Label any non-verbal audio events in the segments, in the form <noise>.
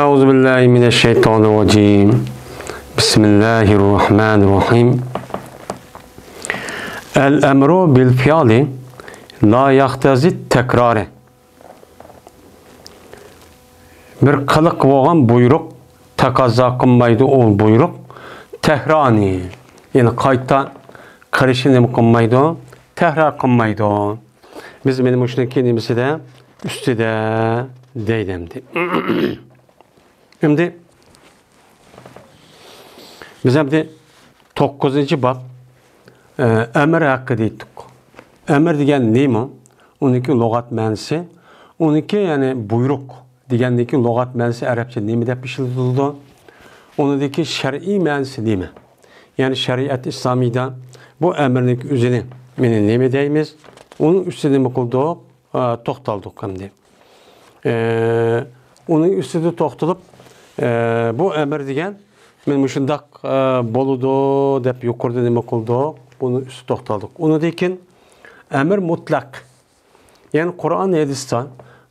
أعوذ بالله من الشيطان الرجيم بسم الله الرحمن الرحيم الأمر بالفعل لا يقتضي التكرار bir qiliq bo'lgan buyruq taqozo qilmaydi u buyruq tahroni ya'ni qayta qilishni nima qilmaydi tahror qilmaydi biz mana shuniki nimasida ustida deydi endi <clears throat> endi biz endi to'qqizinchi bob amr haqida aytdik amr degan nima uniki lug'at ma'nosi uniki ya'ni buyruq degandagi lug'at ma'nosi arabcha nima deb ishlatildi unidagi shar'iy ma'nosi nima ya'ni shariat islomiyda bu amrning o'zini meni nima deymiz uni ustida nima qildik to'xtaldik hamda uning ustida to'xtalib bu amr degan men shundoq bo'ludi deb yuqorida nima qildik buni ustida to'xtaldik unidan keyin amr mutlaq ya'ni qur'on hadisda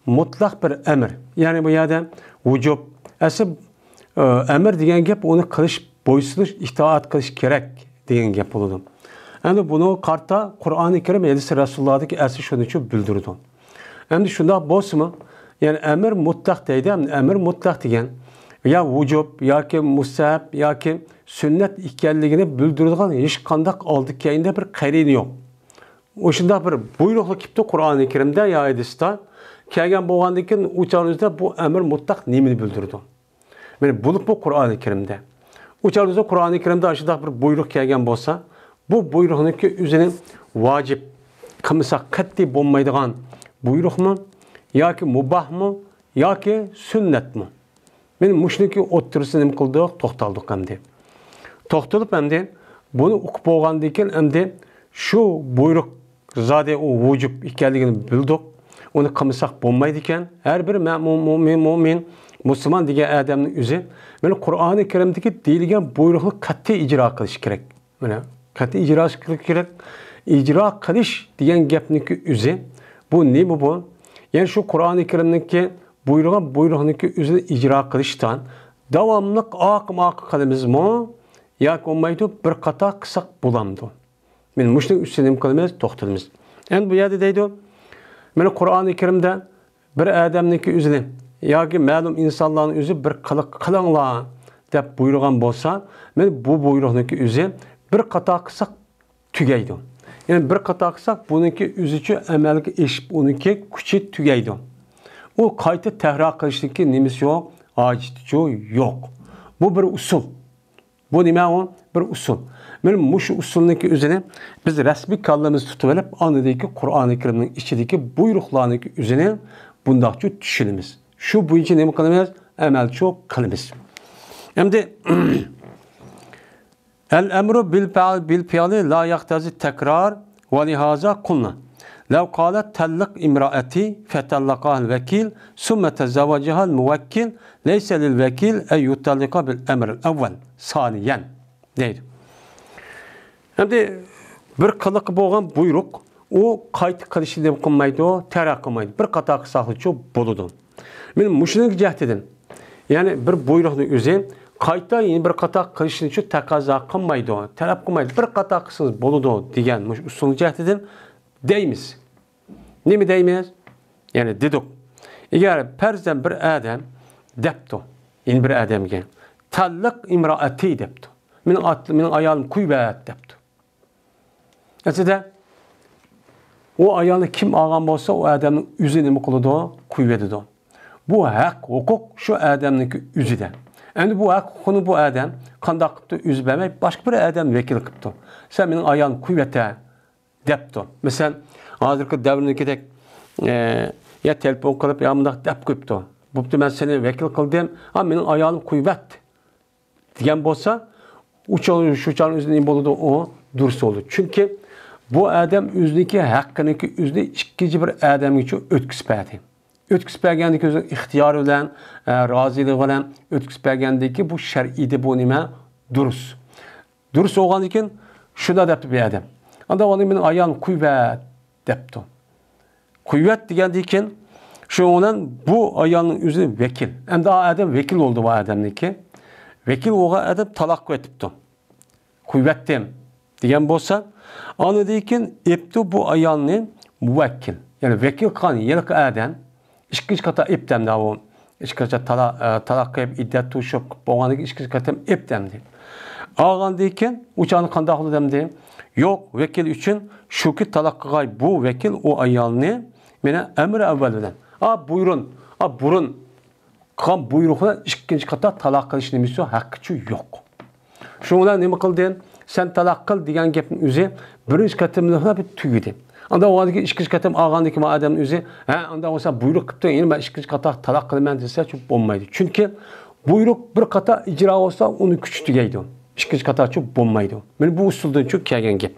mutlaq bir amr ya'ni bu yerda vujub asl amr degan gap uni qilish bo'ysunish itoat qilish kerak degan gap bo'ladi endi buni qarta qur'oni karim hadisi rasulullohdagi asli shuning uchun bildirdi endi shundoq bo'lsinmi ya'ni amr mutlaq deydi amr mutlaq degan yo vujub yoki mustahab yoki sunnat ekanligini bildiradigan hech qandaq oldi keyinda bir qarini yo'q o'shundoq bir buyruqli kelibdi qur'oni karimda yo hadisda kelgan bo'lgandan keyin o'charimizda bu amr mutlaq nimani bildirdi. Mana bo'lib bu qur'oni karimda o'charimizda qur'oni karimda shundoq bir buyruq kelgan bo'lsa bu buyruqniki o'zini vojib qilmasa qat'iy bo'lmaydigan buyruqmi yoki mubahmi yoki sunnatmi men mushniki o'ttirisini nima qildik to'xtaldik hamdi to'xtalib hamdi buni o'qib bo'lgandan keyin hamdi shu buyruq zodi u vujub ekanligini bildik. Uni qilmasak bo'lmaydi ekan har bir mo'min mo'min musulmon degan odamni o'zi mana qur'oni karimdagi deyilgan buyruqni qat'iy ijro qilish kerak. Mana qat'iy ijro qilish kerak. İjro qilish degan gapniki o'zi bu nima bu ya'ni shu qur'oni karimniki buyurgan buyruqniki o'zini ijro qilishdan davomli oqim oqi qilamizmi yoki bo'lmaydi bir qator qilsak bo'lamdi men mushuni ustida nima qilamiz to'xtalamiz endi bu yerda deydi mana qur'oni karimda bir odamniki o'zini yoki ma'lum insonlarni o'zi bir qiliq qilinglar deb buyurgan bo'lsa men bu buyruqniki o'zi bir qator qilsak tugaydi ya'ni bir qator qilsak buniki o'zicha amalga eshib uniki kuchi tugaydi u qayta tahror qilishniki nimasi yo'q ojiti yo'q bu bir usul. Bu nima u bir usul. Mana mushu usulniki o'zini biz rasmiy kallamiz tutib olib onidagi qur'oni karimning ichidagi buyruqlarniki o'zini bundoqcha tushunamiz shu bo'yicha nima qilamiz amalchi qilamiz endi <clears throat> el emru bil bil la yaqtazi tekrar ve lihaza kulna لو قالت تلق امرأتي فتلقها الوكيل ثم تزوجها الموكل ليس للوكيل أن يطلق بالأمر الأول ثانيا deydi. Endi bir qiliq bo'lgan buyruq u qayta qilishni deb qilmaydi, tara qilmaydi. Bir qator qilsaqchi bo'ladi. Men mushuni jahtidan ya'ni bir buyruqni o'zi qayta yana bir qator qilishni uchun taqozo qilmaydi, talab qilmaydi. Bir qator qilsangiz bo'ladi degan mush usul jahtidan deymiz. Nima deymiz? Ya'ni dedik. Agar farzan bir odam debdi, in bir odamga talliq imroati debdi. Men atlı, men ayolim kuybat debdi. Aslida o ayolni kim olgan bo'lsa, o odamning o'zi nima qiladi? Kuybatadi. Bu haq, huquq shu odamniki o'zida. Endi bu haq huquqni bu odam qanday qilibdi o'zi bilmay, boshqa bir odam vakil qilibdi. Sen mening ayolim kuybata debdi. Masalan, hozirgi davrnikidek yo e, ya telefon qilib, ya bundoq deb qo'yibdi. Bo'pti, men seni vakil qildim, ha mening ayolim kuybat degan bo'lsa, uchon shu chon o'zini bo'ladi, u durust bo'ldi. Chunki bu odam o'ziniki haqqiniki o'zini ikkinchi bir odamgacha uchun o'tkazib berdi. Bergandiki o'zi ixtiyori bilan, e, rozilik bilan o'tkazib bergandiki bu shar'iyda bu nima? Durust. Durust bo'lgandan keyin shuna debdi bu odam. Anda uni men ayolim kuyvat debdi. Kuyvat degandan keyin Şoňdan bu ayanyň özü vekil. Hem daha adam vekil oldu bu adamniki. Vekil oğa adam talak etipdi. Kuvvettim diyen bolsa, anı deyken epti bu ayanyň muvekkil. Yani vekil kan yelk adam işkiç kata eptem da o. İşkiç tala talak kayıp iddet tuşup boğanı işkiç kata eptemdi. Ağan deyken uçanı kandaklı demdi. Yok vekil için şu ki talakkıgay bu vekil o ayalını mene emri evvelden. A buyurun. A burun. Kan buyruğuna ikinci kata talak kılış nemisi hakkı yok. Şundan nima qildin? Sen talak kıl degan gapning o'zi birinchi qatimda bir tugidi. Anda o'g'adagi ikkinchi qatim olgandagi ma odamning o'zi, ha, unda bo'lsa buyruq qilibdi, endi men ikkinchi qator talaq qilaman desa, bo'lmaydi. Chunki buyruq bir qator ijro bo'lsa, uni kuchi tugaydi. Ikkinchi qator bo'lmaydi. Mana bu usuldan shu kelgan gap.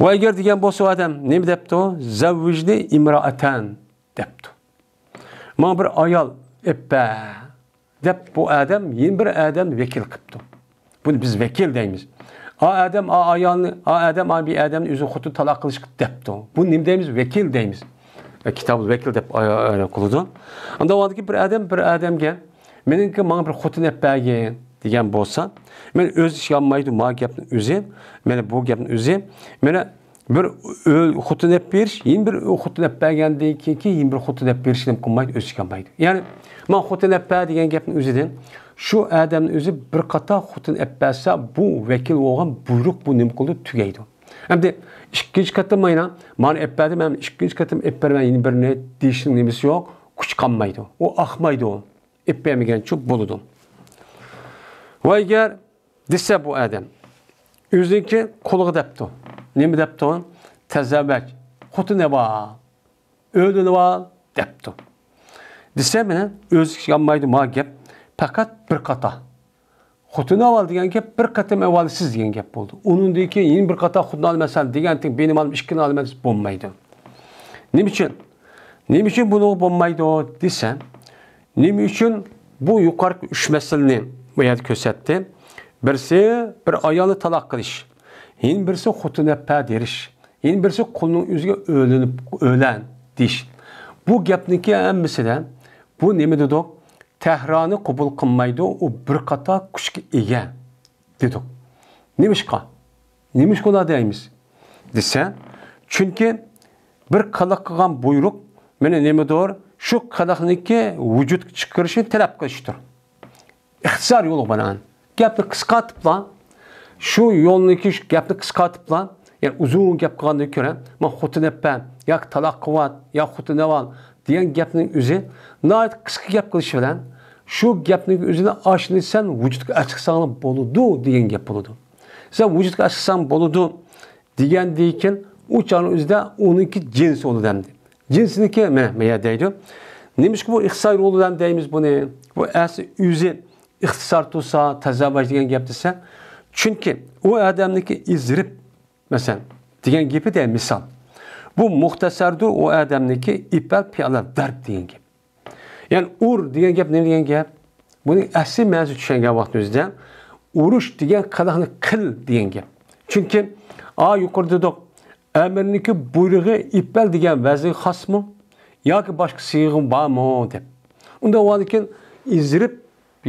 Va agar degan bo'lsa odam nima debdi? Zavvijni imroatan debdi. Mana bir ayol eppa deb bu odam yeni bir odam vakil qilibdi. Buni biz vakil deymiz. A odam a ayolni, a odam a bir odamni o'zi xuddi taloq qilish debdi. Bu nima deymiz? Vakil deymiz. E, kitobda vakil deb qiladi. Unda bir odam bir odamga meniki mana bir xotin epagin degan bo'lsa, men o'z ishga olmaydi ma gapni o'zi, mana bu gapni o'zi, mana bir xotin berish, yin bir xotin bergandan keyin yin bir xotin deb berishni qilmaydi, o'z ish olmaydi. Ya'ni men xotin deb ber degan gapni o'zidan shu odamni o'zi bir qator xotin bersa, bu vakil bo'lgan buyruq bu nima qildi tugaydi. Endi ikkinchi qatim mana mani ep berdim, men ikkinchi qatim ep berman yana birini deyishning nimasi yo'q, kuch qolmaydi. U oqmaydi u. Ep bermagancha bo'ladi. Va agar desa bu odam o'ziniki qo'liga debdi. Nima debdi? tazabak Xotini bor. O'lini bor debdi. Desa mana o'zi yonmaydi ma gap faqat bir qata. Xotini avval degan gap bir qatam avval siz degan gap bo'ldi. Undan keyin yana bir qata xudni olmasan degan ting benim olib ikkini olmas bo'lmaydi. Nima uchun? Nima uchun buni bo'lmaydi desa, nima uchun bu yuqorgi 3 masalani bu ko'rsatdi. Birisi bir ayolni taloq qilish, yana birisi pa derish, yana birisi qulning o'ziga o'linib o'lan deyish. Bu gapniki hammasida bu nima dedik? Tehrani qabul qilmaydi, u bir qator kuchga ega dedik. Nimishqa? Nimish qo'la deymiz? desa, chunki bir qiliq qilgan buyruq mana nimadir? Shu qiliqniki vujudga chiqarishni talab qilishdir. İxtisor yo'li bilan gapni qisqartibla shu yo'lniki gapni qisqartibla ya'ni uzun gap qilgandan ko'ra man xotinapman yoki taloq qilyapman yo xotinab ol degan gapning o'zi nihoyat qisqa gap qilish bilan shu gapning o'zini oshnisan vujudga chiqsang bo'ladi degan gap bo'ladi sen vujudga chiqsang bo'ladi degandan keyin u chog'ni o'zida uniki jinsi o'lidan jinsiniki mana bu deydi nimishki bu ixtisor yo'lidan deymiz buni bu asli o'zi ixtisor tursa tazavvaj degan gap desa chunki u odamniki izrib masalan degan gapida misol. Bu muxtasardu u odamniki ipal piyola darb degan gap. Ya'ni ur degan gap nima degan gap? Buning asli ma'nosi tushungan vaqtni o'zida urush degan qiliqni qil degan gap. Chunki a yuqorida dedik amirniki buyrug'i ipal degan vaznga xosmi yoki boshqa siyg'i bormi? deb. Unda keyin izrib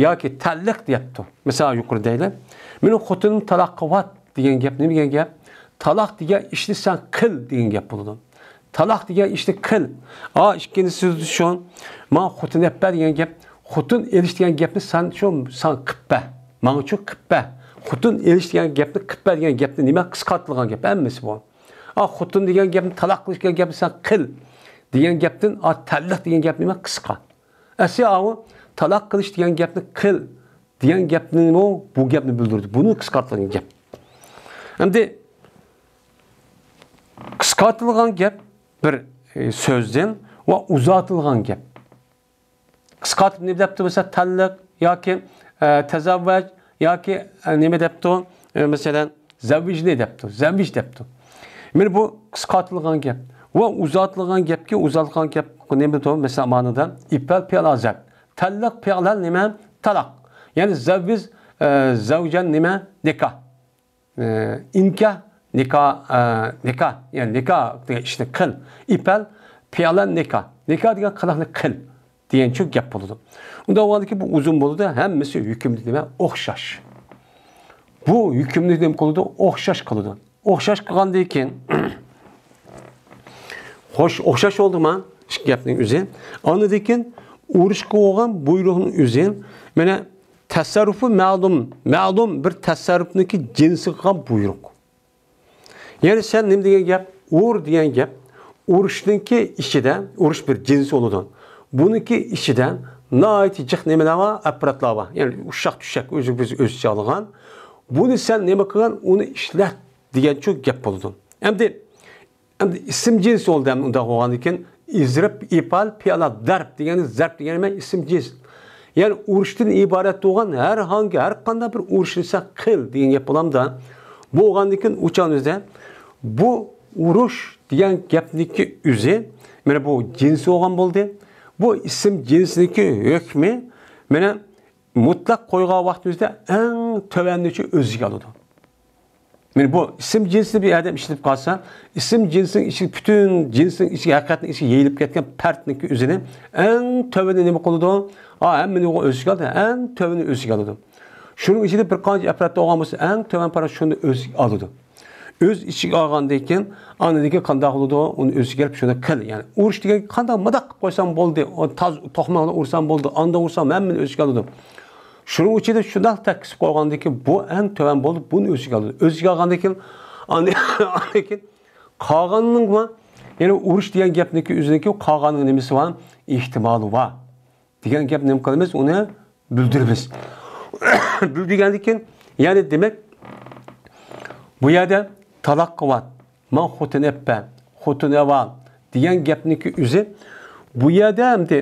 yoki talliq deyapti. Misol yuqoridaglar meni xotinim taloq qilyapti degan gap nima degan gap? Taloq degan ishni san qil degan gap bo'ladi taloq degan ishni qil. A ikkinchisi shu man xotin yappa degan gap xotin elish degan gapni san shu san qilpa manga shu qilpa xotin elish degan gapni qilpa degan gapni nima qisqartirilgan gap? Hammasi bu a xotin degan gapni taloq qilish degan gapni san qil degan gapdan a talliq degan gap nima qisqa asli talaq qilish degan gapni qil degan gapni bu gapni bildirdi. Buni qisqartirilgan gap. Endi qisqartirilgan gap bir e, so'zdan va uzatilgan gap. Qisqartib nima debdi bo'lsa talliq yoki e, tazavvaj yoki e, nima debdi e, masalan zavijni debdi zavij debdi mana bu qisqartirilgan gap va uzatilgan gapga uzatilgan gap nima debdi masalan ma'noda ipal piyalazak Tallaq fi'lan nima? Talaq. Ya'ni zavviz e, zavjan nima? Nikah. E, inkah nikah e, nikah yani nikah degan ishni qil. Ipal piyola nikah nikah degan qilaqni qil degancha gap bo'ladi unda bo'lgandiki bu uzun bo'ladi hammasi hukmni nima o'xshash bu hukmni nima qiladi o'xshash qiladi o'xshash qilgandan keyin <clears throat> xo'sh o'xshash bo'ldimi shu gapning o'zi andan keyin urushga bo'lgan buyruqni o'zi mana tasarrufi ma'lum ma'lum bir tasarrufniki jinsi qilgan buyruq. Ya'ni sen nima degan gap ur degan gap urushniki ichida urush bir jinsi bo'ladi buniki ichidan nihoyatda jiq nimalar bor apparatlar bor ya'ni ushshaq tushak o'zi biz o'zicha olgan buni sen nima qilgan uni ishlat degancha gap bo'ladi endi endi ism jins bo'ldi unda bo'lgandan keyin izrib ipal piyala darb degani zarb degani ism jins ya'ni urushdan iborat bo'lgan har hangi har qanday bir urushni sen qil degan gap bo'lamda bu bo'lgandan keyin uchamizda bu urush degan gapniki o'zi mana bu jinsi bo'lgan bo'ldi bu ism jinsniki hukmi mana mutlaq qo'ygan vaqtimizda eng tovannichi o'ziga oladi mana bu ism jinsini bir odam ishlatib qolsa ism jinsning ichiga butun jinsning ichiga haqiqatning ichiga yeyilib ketgan partniki o'zini eng tövəni nima qiladi ha hammani o'ziga oladi eng tövəni o'ziga oladi shuning ichida bir qancha apparatda olgan bo'lsa eng tuvan para shuni o'ziga oladi o'z ichiga olgandan keyin anadagi qandoq bo'ladi uni o'ziga kelib shuni qil ya'ni urish degan qandoq madaq qilib qo'ysam bo'ldi toz to'qmoqni ursam bo'ldi anda ursam hammani o'ziga oladi shuning ichida shundoq takkizib qo'ygandan keyin bu tuvan bo'ldi buni o'ziga oladi o'ziga olgandan keyin andan <laughs> keyin qolganning ya'ni urush degan gapniki o'ziniki qolganning nimasi bor ehtimoli bor degan gap nima qilamiz uni bildiramiz bildirgandan keyin ya'ni demak bu yerda taloq qilyapti man xotin epman xotin eval degan gapniki o'zi bu yerda endi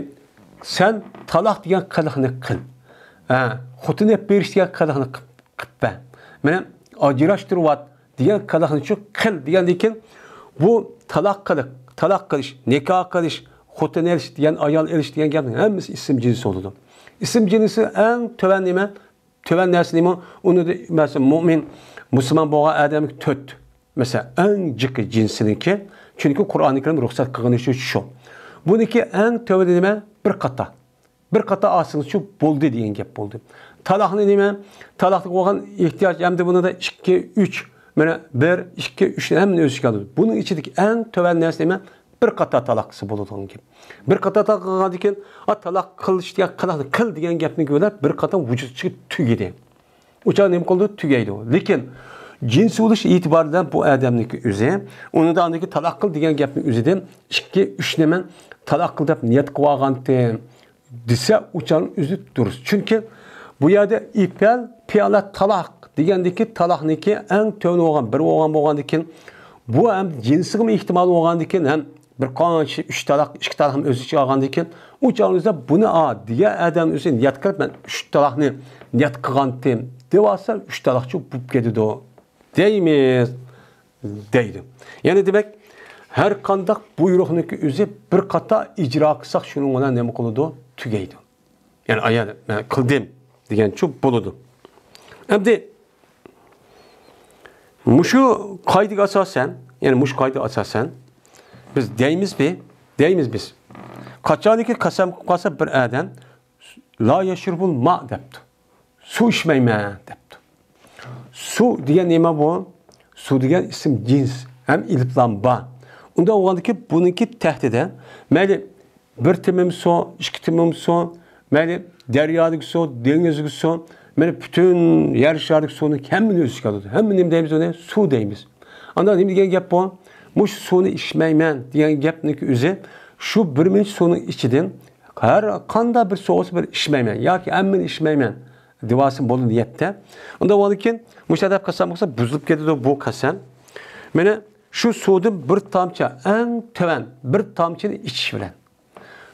sen taloq degan qiliqni qil xotin ep berish degan qiliqni qilibman mana ajrashtiryapti degan qiliqni shu qil degandan keyin bu taloq qiliq taloq qilish nikoh qilish xotin elish degan ayol elish degan gapning hammasi ism jinsi bo'ladi. İsm jinsi eng tuvan nima? Tuvan narsa nima? Uni masalan mo'min musulmon bo'lgan odamni to'rt masalan eng jiqi jinsiniki chunki qur'oni karim ruxsat qilganishi shu buniki eng tövbede nima? Bir qatta bir qatta olsangiz shu bo'ldi degan gap bo'ldi taloqni nima taloqni bo'lgan ehtiyoj hamda buni da ikki uch mana bir ikki uchni hammani o'z ichiga oladi buning ichidagi eng tuvan narsa nima bir qator taloq qilsa bo'ladigan gap. Bir qator taloq qilgandan keyin taloq qilish degan qiladi qil degan gapni ko'rib bir qator vujud chiqib tugadi o'sha nima qildi tugaydi lekin jinsi bo'lish e'tiboridan bu odamniki o'zi uni da andagi taloq qil degan gapni o'zida ikki uch nima taloq qil deb niyat qilib olgandim desa o'chani o'zi durust chunki bu yerda ipal piyola taloq degandiki taloqniki eng to'ni bo'lgan bir bo'lgan bo'lgandan keyin bu ham jinsiga ehtimol bo'lgandan keyin ham bir qancha uch taloq ikki taloqni o'z ichiga olgandan keyin u chog'ingizda buni a degan odam o'zi niyat qilib man uch taloqni niyat qilgandim deb olsa uch taloqchi bo'lib ketadi deymiz deydi ya'ni demak har qandaq buyruqniki o'zi bir qator ijro qilsak shuning bilan nima qiladi tugaydi ya'ni ayani man qildim degancha bo'ladi endi mushu qoidaga asosan ya'ni mush qoidaga asosan biz deymizmi deymiz biz. Qachoniki qasam qilib qolsa bir odam la yashurbul ma debdi suv ichmayman debdi suv degan nima bu? Suv degan ism jins ham ilflam bor unda bo'lgandiki buniki tahdida mayli bir timim suv ikki timim suv mayli daryodagi suv dengizgi suv mana butun yer sharidagi suvni hammani o'z ichiga oladi hamma nima deymiz uni suv deymiz anda nima degan gap bu. Mush suvni ichmayman degan gapniki o'zi shu bir minch suvning ichidan har qanday bir suv bo'lsa bir ichmayman yoki hammani ichmayman devosi bo'ldi niyatda unda bo'ladi keyin mushadab qasam bo'lsa buzilib ketadi bu qasam mana shu suvni bir tomchi eng tuvan bir tomchini ichish bilan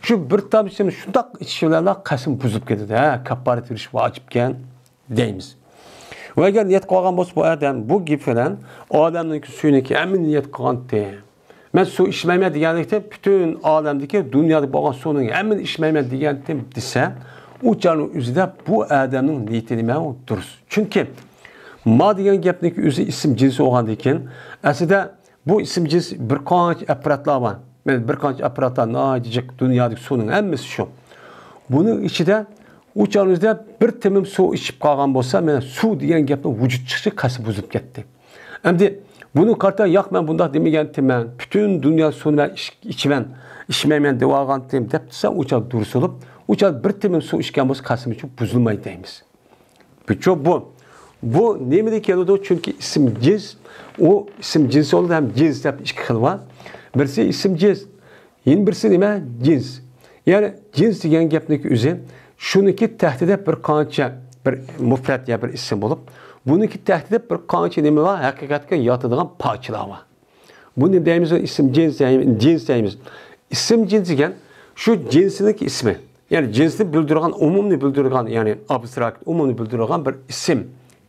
shu bir tomchini shundoq ichish bilan qasm buzib ketadi ha kapparat berish vojib ekan deymiz. Va agar niyat qilgan bo'lsa bu odam bu gap bilan odamniki suyniki hamma niyat qilgandi man suv ichmayman deganlikda butun olamdagi dunyoda bo'lgan suvning hammani ichmayman degan desa u chog'ni o'zida bu odamning niyati nima u? Durust. Chunki ma degan gapniki o'zi ism jinsi bo'lgandan keyin aslida bu ism jins bir qancha apparatlar bor. Men bir qancha apparatlar najik dunyodagi suvning hammasi shu. Buning ichida uchamizda bir timim suv ichib qolgan bo'lsa, mana suv degan gapni vujud chiqishi qasi buzib ketdi. Endi buni qarta yo'q men bundoq demaganman. Butun dunyo suvni men ichman, ichmayman deb olgandim deb desa, ucha dursulib, ucha bir timim suv ichgan bo'lsa qasim uchun buzilmaydi deymiz. Bu bu. Bu nemada keladi? Chunki ism jiz, u ism jinsi bo'ladi ham jiz deb ikki xil bor. Birisi ism cins, yana birisi nima? Jins. Ya'ni jins degan gapniki o'zi shuniki tahdida bir qancha bir mufrat ya bir ism bo'lib, buniki tahdida bir qancha nima va Haqiqatga yotadigan parchalar bor. Buni deymiz ism jins deymiz, jins deymiz. Ism jins degan shu jinsiniki ismi. Ya'ni jinsni bildirgan, umumni bildirgan, ya'ni abstrakt, umumni bildirgan bir ism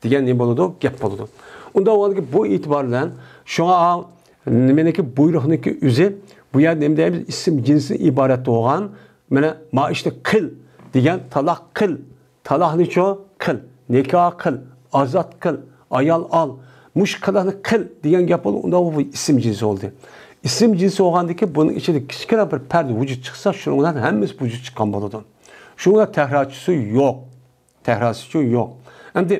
degan nima bo'ladi? Gap bo'ladi. Unda avvalgi bu e'tibor bilan shunga bu yer nima deymiz? Ism jinsi iborat bo'lgan, mana ma işte qil degan taloq qil taloqni cho qil nikoh qil ozod qil ayol ol mush qilani qil degan gap bo'ldi unda bu ism jinsi bo'ldi ism jinsi bo'lgandiki buni ichida kichkina bir parda vujud chiqsa shundan hammasi vujud chiqqan bo'ladi shunga takrorchisi yo'q takrorchisi yo'q endi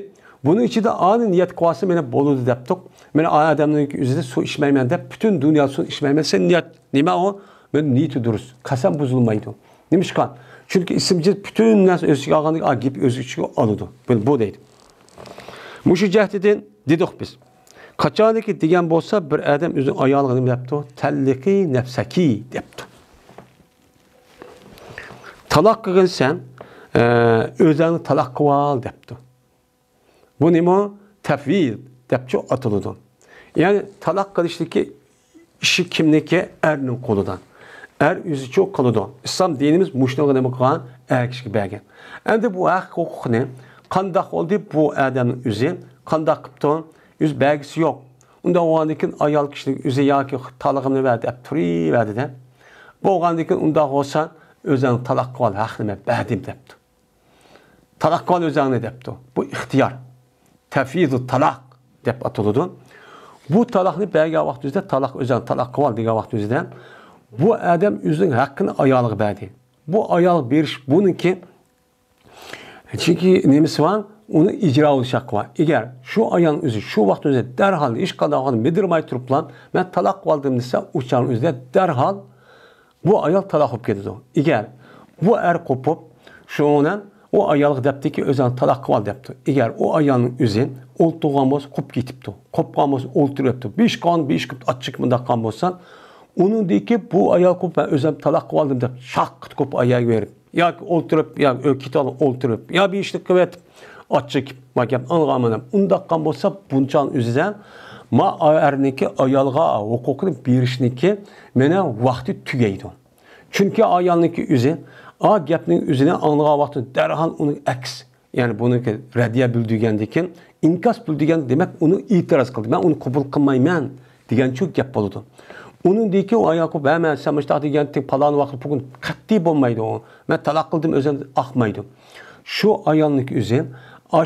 buni ichida ani niyat qilsa mana bo'ladi debdik mana odamning o'zida suv ichmayman deb butun dunyo suv ichmayman sen niyat nima u men niyati durust qasam buzilmaydi nima ishqan Çünkü isimci bütün nas öz alğandık, agip öz içine alıdı. Bu, bu deydi. Muşu cehdidin dedik biz. Kaçaniki degan bo'lsa bir odam o'zini ayolini nima debdi? Talliki nafsaki debdi. Taloq qilgansan, e, o'zingni taloq qilib Bu nima? Tafvid debchi atiladi. Ya'ni taloq qilishniki ishi kimniki? Erning qo'lidan. er o'zi cho'q qiladi islom dinimiz mushnaga nima qilgan er kishiga bergan endi bu haq huquqni qandoq bo'ldi bu odamni o'zi qandoq qilibdi o'z belgisi yo'q unda bo'lgandan keyin ayol kishining o'zi yoki talog'imni ber deb turaveradida bo'lgandan keyin undoq bo'lsa o'zing taloq qil haq nima berdim debdi taloq qil o'zingni debdi bu ixtiyor tafidu taloq deb ataladi bu taloqni bergan vaqtingizda taloq o'zing taloq qil degan vaqtingizda bu adam o'zining haqqini ayoliga berdi bu berish buniki chunki nimasi bor uni ijro qilish haqqi bor agar shu ayol o'zi shu vaqt o'zida darhol hech qanday bildirmay turib bilan man taloq qildim desa o'shani o'zida darhol bu ayol taloq bo'lib ketadi agar bu er qo'pib shuni u ayolga debdiki o'zini taloq qilib ol debdi agar u ayolning o'zi o'ltirgan bo'lsa qolib ketibdi qolgan bo'lsa o'ltiryapti besh qon besh qilib ochiq bundoq qilgan bo'lsa uningdiki bu ayol qilib man o'zim taloq qilib oldim deb shaq qilib oyoq berib yoki o'ltirib yo ketolib o'ltirib yo bir qilib aytib ochiq ma gap anglamadim undoqqan bo'lsa bunchani o'zidan ma erniki ayolga huquqini berishniki meni vaqti tugaydi chunki ayolniki o'zi A gapning o'zini anglayapti, darhol uni aks, ya'ni buniki radiya bil degandan keyin inkas pul degan demak uni e'tiroz qildi. Men uni qabul qilmayman degan shu gap bo'ladi. unindagi u ayaqub ha man samishta degandek palon vaqt bugun qat'iy bo'lmaydi u man taloq qildim o'zim oqmaydi shu ayolniki o'zi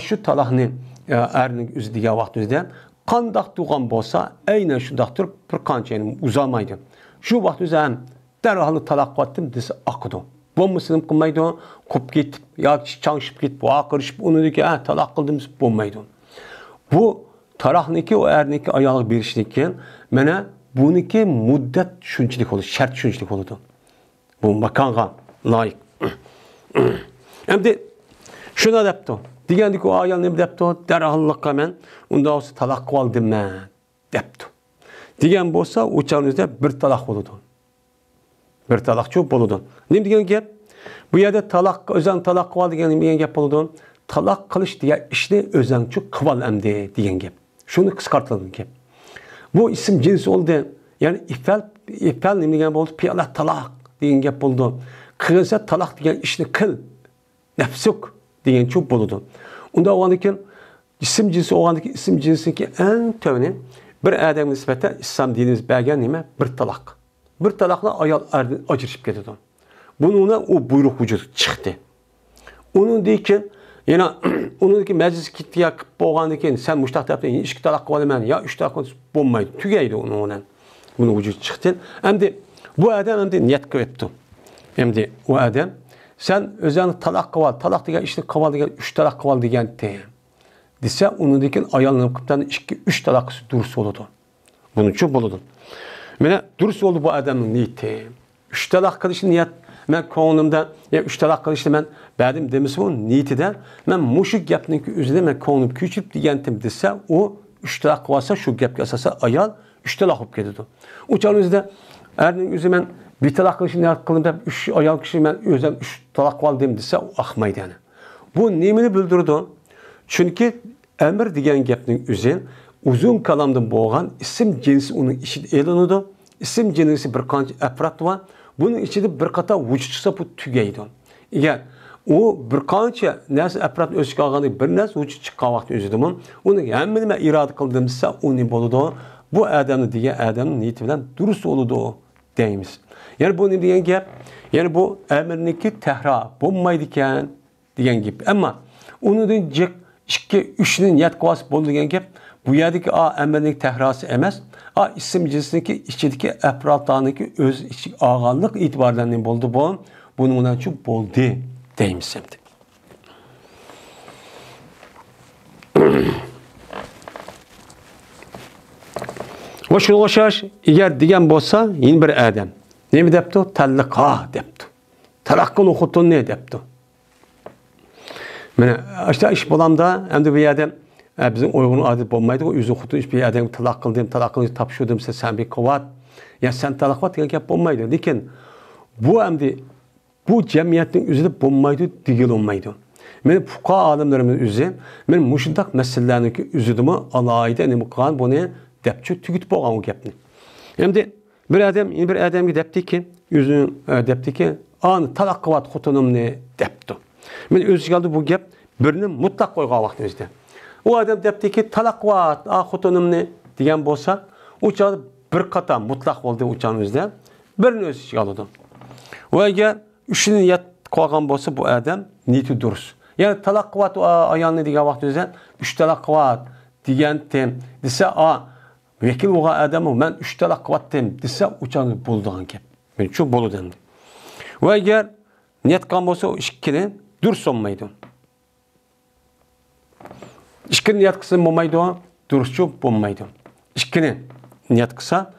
shu taloqni e, erni o'zi degan vaqt o'zida qandoq tug'an bo'lsa aynan shundoq turib bir qancha uzolmaydi shu vaqt o'zi ham darhol taloq qilyaptim desa oqidi Bommasını qılmaydı, qop getib, ya çanışıb getib, aqırışıb, onu deyir ki, hə, talaq qıldım, bommaydı. Bu taraqniki o ərniki ayalıq berişlikən mənə buniki muddat shunchalik bo'ladi shart shunchalik bo'ladi bu makonga loyiq endi shuni debdi degandek u ayol nima debdi darholliqqa men unda taloq qilib oldimman debdi degan bo'lsa o'chamizda bir taloq bo'ladi bir taloqchi bo'ladi nima degan gap bu yerda taloq o'zing taloq ol degan degan gap bo'ladi taloq qilish degan ishni o'zingchi qilib ol endi degan gap shuni qisqartirilgan gap Bu isim cins oldu. Yani ifal, ifal ne degan bo'ldi? Piyola taloq degan gap bo'ldi. Qilsa taloq degan ishni qil. Nafsuk degan cho'p bo'ldi. Unda olgandan keyin ism jinsi olgandan keyin ism jinsiniki eng tövni bir odamga nisbatan islom dinimiz bergan nima? Bir taloq. Bir taloqni ayol ajrashib ketadi. buni u buyruq vujudga chiqdi. Onun keyin yana <clears throat> uniki majlis ketdiya qilib bo'lgandan keyin san mushtaq debdi ikki taloq qilib olaman yo uch taloq bo'lmaydi tugaydi uni bilan buni vujudga chiqdi endi Bu odam endi niyat qilibdi. Endi u odam sen o'zingni taloq qilib ol, taloq degan ishni qilib ol degan uch taloq qilib ol deganda desa unidikin ayolni qilibdan 2 3 taloq durust bo'ladi. Buning uchun bo'ladi. Mana durust bo'ldi bu odamning niyati. 3 taloq qilish niyat men ko'nglimda ya 3 taloq qilishni men badim demasa u niyatida men mushuk gapning o'zida men ko'nglim ko'chib degandim desa u 3 taloq qilsa shu gapga asosan ayol 3 taloq bo'lib ketadi. O'shaning o'zida erning o'zi men bir taloq qilishni niyat qildim deb 3 ayol kishi men o'zim 3 taloq qildim desa u ahmaydi. Bu nimani bildirdi? Chunki amr degan gapning o'zi uzun kalamdan bo'lgan ism jinsi uning ichida e'lonidi. Ism jinsi bir qancha afrat va buning ichida bir qator vujud chiqsa bu tugaydi. Agar u bir qancha narsa afrat o'sib qolganda bir narsa vujud chiqqan vaqt o'zidimi, uni hamma nima iroda qildim desa, u ne bo'ladi? Bu odamni degan odamning niyati bilan durust bo'ladi deymiz. Ya'ni bu ne degan gap? Ya'ni bu amirniki tahro bo'lmaydi ekan degan gap. Ammo unidan jiq 2 3 ni niyat qilib bo'ldi degan gap bu yerdagi a amirlik tahrosi emas a ism jinsniki ichidagi afrotlarniki o'z ichik olganlik e'tiborlarni bo'ldi bu uchun bo'ldi deymiz endi va shunga o'xshash agar degan bo'lsa yana bir odam nima debdi talliqa debdi talaqqini xotinni debdi mana işte ish bo'lamda endi bu yerda bizim Uygun adet bo'lmaydi o'zi xuddi bir odam taloq qildim taloq qilib topshirdim desa san bir quvvat ya sen taloq qilib degan gap bo'lmaydi lekin bu endi bu jamiyatning o'zida bo'lmaydi degilolmaydi meni fuqo olimlarimiz o'zi men mushundaq masalalarni o'zidimi alohida nima qilgan buni debchi tugitib bo'lgan u gapni endi bir odam bir odamga debdiki o'zini debdiki ani taloq qilyapti xotinimni debdi men o'ziga oldi bu gap birini mutlaq qo'ygan vaqtimizda u odam deyaptiki taloq a ah, xotinimni degan bo'lsa u chog'da bir qatam mutlaq bo'ldi u o'zida birini o'z ichiga oladi. Va agar uchini niyat qolgan bo'lsa bu odam niyati durust. Ya'ni taloq qilyapti ah, ayolni degan vaqtimizda uch taloq qilyapti tem desa a vakil bo'lgan odam man uch taloq qilyaptim desa u chog'da bo'ladigan gap. Shu bo'ldi bo'ladi endi. Va agar niyat qilgan bo'lsa ikkini durust olmaydi ikkini niyat qilsa bo'lmaydi durustchi bo'lmaydi ikkini niyat qilsa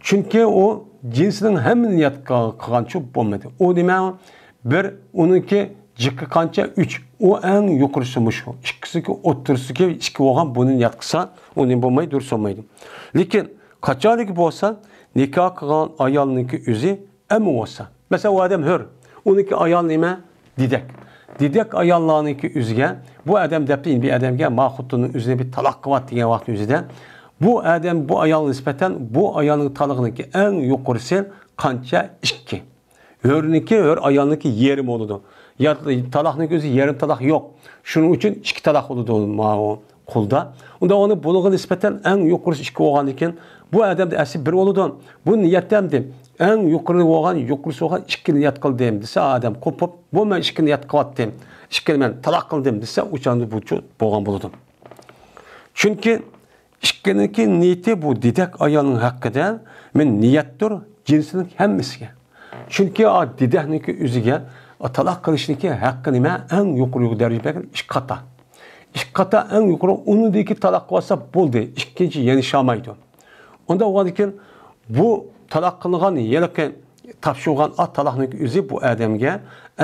chunki u jinsining hamma niyat qilgancha bo'lmaydi u nima bir uniki jiqqi qancha uch u eng yuqorisi shu ikkisiki o'ttirisiki ikki bo'lgan buni niyat qilsa u nima bo'lmaydi durust olmaydi lekin qachoniki bo'lsa nikoh qilgan ayolniki o'zi ami bo'lsa masalan u odam hur uniki ayol nima didak didak ayollarniki o'ziga bu odam debdi bir odamga ma xuddi o'zini bir taloq qilyapti degan vaqt o'zida bu odam bu ayol nisbatan bu ayolning talog'niki eng yuqorisi qancha ikki hurniki hur ayolniki yerim bo'ladi taloqniki o'zi yarim taloq yo'q shuning uchun ikki taloq bo'ladi qulda unda uni bulug'i nisbatan eng yuqorisi ikki bo'lgan ekan bu odamda asli bir bo'ladi bu niyatdamdi eng yuqori bo'lgan yuqorisi bo'lgan ikki niyat qildim desa odam qo'pib bu man ikki niyat qilyaptim ikkini man taloq qildim desa o'shanda bu bo'lgan bo'ladi chunki ikkiniki niyati bu didak ayolning haqida men niyatdir jinsining hammasiga chunki didakniki o'ziga taloq qilishniki haqqi nima eng yuqori darajada ikki qator ikki qator eng yuqori unidagi taloq qilsa bo'ldi ikkinchi yenisholmaydi unda bo'lgandan bu qilingan yiliqi topshirgan ot taloqni o'zi bu odamga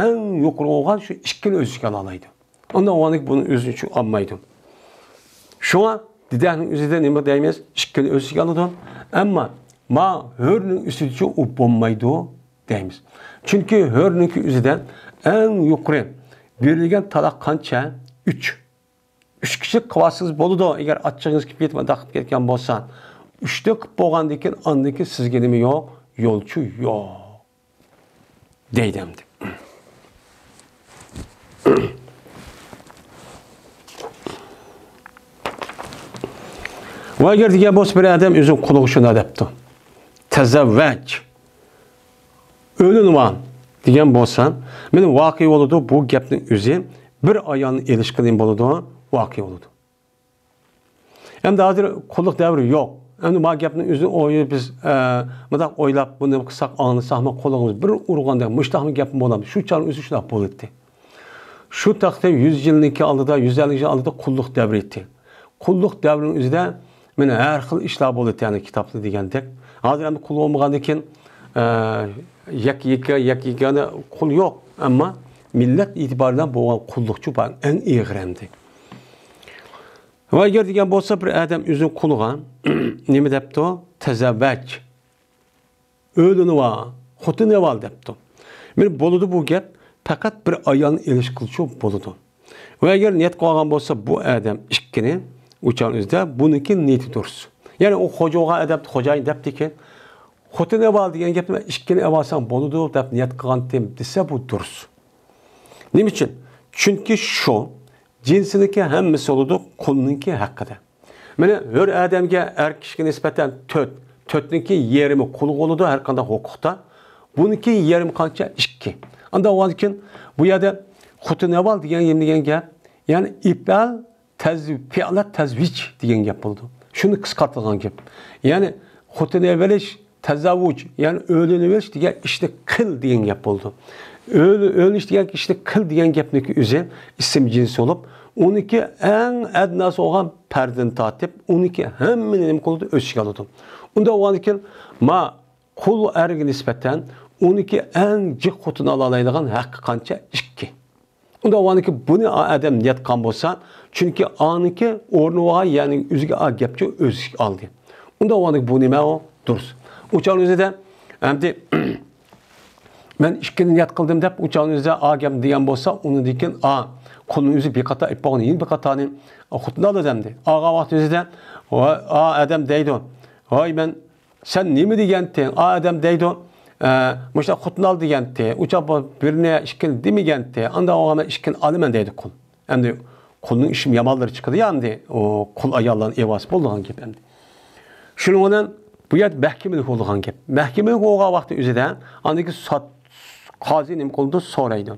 eng yuqori bo'lgan shu ikkini o'z ichiga ololmaydi undan bo'lgandan buni o'zi uchun olmaydi shunga didakning o'zida nima deymiz ikkini o'z ichiga oladi ammo ma hurning ustida u bo'lmaydi deymiz chunki hurniki o'zida eng yuqori berilgan taloq qancha uch uch kishi qilsangiz bo'ladi agar achchig'ingiz kelib ketib qilib ketgan bo'lsa uchta qilib bo'lgandan keyin andan keyin sizga nima yo'q yo'lchi yo'q deydi endi va agar degan bo'lsa bir odam o'zini qulog'i shuna debdi tazavvaj o'linman degan bo'lsam meni voqea bo'ladi bu gapni o'zi bir ayolni elish qiyin bo'ladi voqea bo'ladi endi hozir qulluq davri yo'q. Endi ma gapni o'zini o'yi biz e, bundoq o'ylab buni qilsak anglasakmi qo'limiz bir urganda mushtaqmi gap bo'ladi. Shu chog'ni o'zi shunaqa bo'ladi shu taqda yuz yilniki oldida yuz ellik yil oldida qulluq davri edi qulluq davrini o'zida mana har xil ishlar bo'ladi ya'ni kitobda degandek hozir endi qul bo'lmagandan keyin e, yak yeka yak yegani qul yo'q ammo millat e'tiboridan bo'lgan qulluqchi eng ig'ir va agar degan bo'lsa bir odam o'zini quliga <clears throat> nima debdi tazavvaj o'lini va xotini ol debdi. Men bo'ladi bu gap faqat bir ayolni elish qilchu bo'ladi va agar niyat qilgan bo'lsa bu odam ikkini o'chan o'zida buniki niyati durust. Ya'ni u xo'jaga adabdi xo'jayin debdiki xotin ol degan gapni ikkini olsang bo'ladi deb niyat qilgan desa bu durust. Nima uchun? Chunki shu jinsiniki hammasi bo'ladi qulniki haqida mana bir odamga er kishiga nisbatan to'rt to'rtniki yarmi qul bo'ladi har qanday huquqda buniki yarmi qancha ikki anda keyin bu yerda xutinavol degan degan gap ya'ni ipal fe'lat tazvij degan gap bo'ldi shuni qisqartirgan gap ya'ni xutinavalish tazavvuj ya'ni o'liniverish degan ishni qil degan gap bo'ldi o'lish degan ishni qil degan gapniki o'zi ism jinsi bo'lib uniki eng adnasi bo'lgan pardani tortib uniki hammani nima qildi o'z ichiga oladi unda bo'lgandan keyin ma erga nisbatan uniki eng jiq xotini ola oladigan haqqi qancha ikki unda bo'lgandan keyin buni odam niyat qilgan bo'lsa chunki aniki bo'lgan ya'ni o'ziga gapchi o'zi oldi unda bo'lgandan bu nima u durust o'chani o'zida endi men ikkini niyat qildim deb o'chani o'zida a gap degan bo'lsa undan keyin a qulning o'zi beqator aytib bo'lgan yin beqatorni xudni odamdi og'a vaqt o'zida a odam deydi voy men sen nima deganding a odam deydi musha xudni ol degandi ucha birini ishkini demagandi anda og'a men ishkini olaman deydi qul endi qulning ishi yomonlari chiqadi endi qul ayollarni evasi bo'lgan gap endi shuning bilan bu yer mahkamada bo'lgan gap mahkamada bo'lgan vaqti o'zida andagi qozi nima qildi so'raydi.